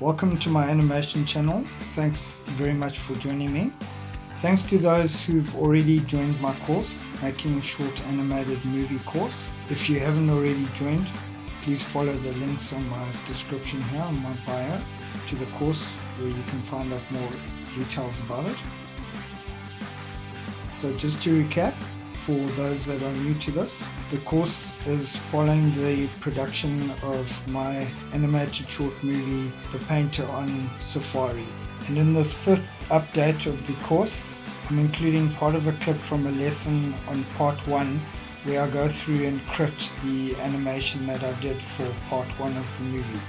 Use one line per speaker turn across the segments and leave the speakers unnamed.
welcome to my animation channel. Thanks very much for joining me. Thanks to those who've already joined my course, Making a Short Animated Movie course. If you haven't already joined, please follow the links on my description here on my bio to the course where you can find out more details about it. So just to recap, for those that are new to this, the course is following the production of my animated short movie, The Painter on Safari. And in this fifth update of the course, I'm including part of a clip from a lesson on part one where I go through and crit the animation that I did for part one of the movie.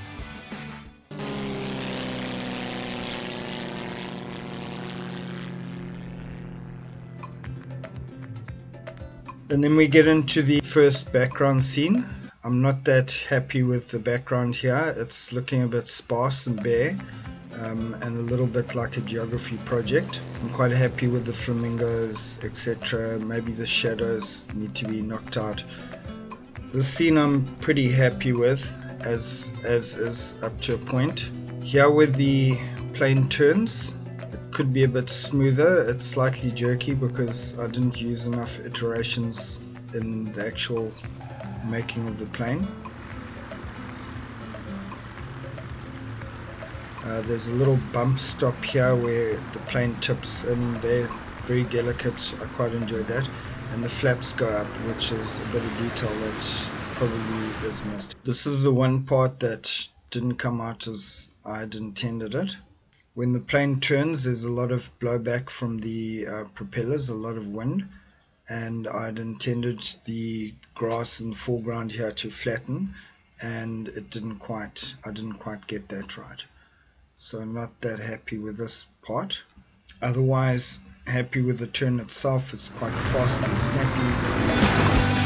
And then we get into the first background scene. I'm not that happy with the background here. It's looking a bit sparse and bare um, and a little bit like a geography project. I'm quite happy with the flamingos, etc. Maybe the shadows need to be knocked out. The scene I'm pretty happy with as, as is up to a point. Here with the plane turns, could be a bit smoother. It's slightly jerky because I didn't use enough iterations in the actual making of the plane. Uh, there's a little bump stop here where the plane tips in there, very delicate, I quite enjoyed that. And the flaps go up, which is a bit of detail that probably is missed. This is the one part that didn't come out as I'd intended it. When the plane turns, there's a lot of blowback from the uh, propellers, a lot of wind, and I'd intended the grass in the foreground here to flatten, and it didn't quite, I didn't quite get that right. So not that happy with this part. Otherwise, happy with the turn itself. It's quite fast and snappy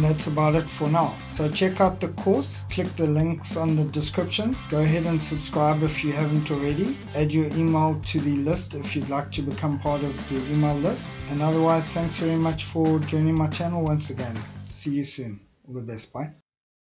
and that's about it for now. So check out the course, click the links on the descriptions. Go ahead and subscribe if you haven't already. Add your email to the list if you'd like to become part of the email list. And otherwise, thanks very much for joining my channel once again. See you soon. All the best. Bye.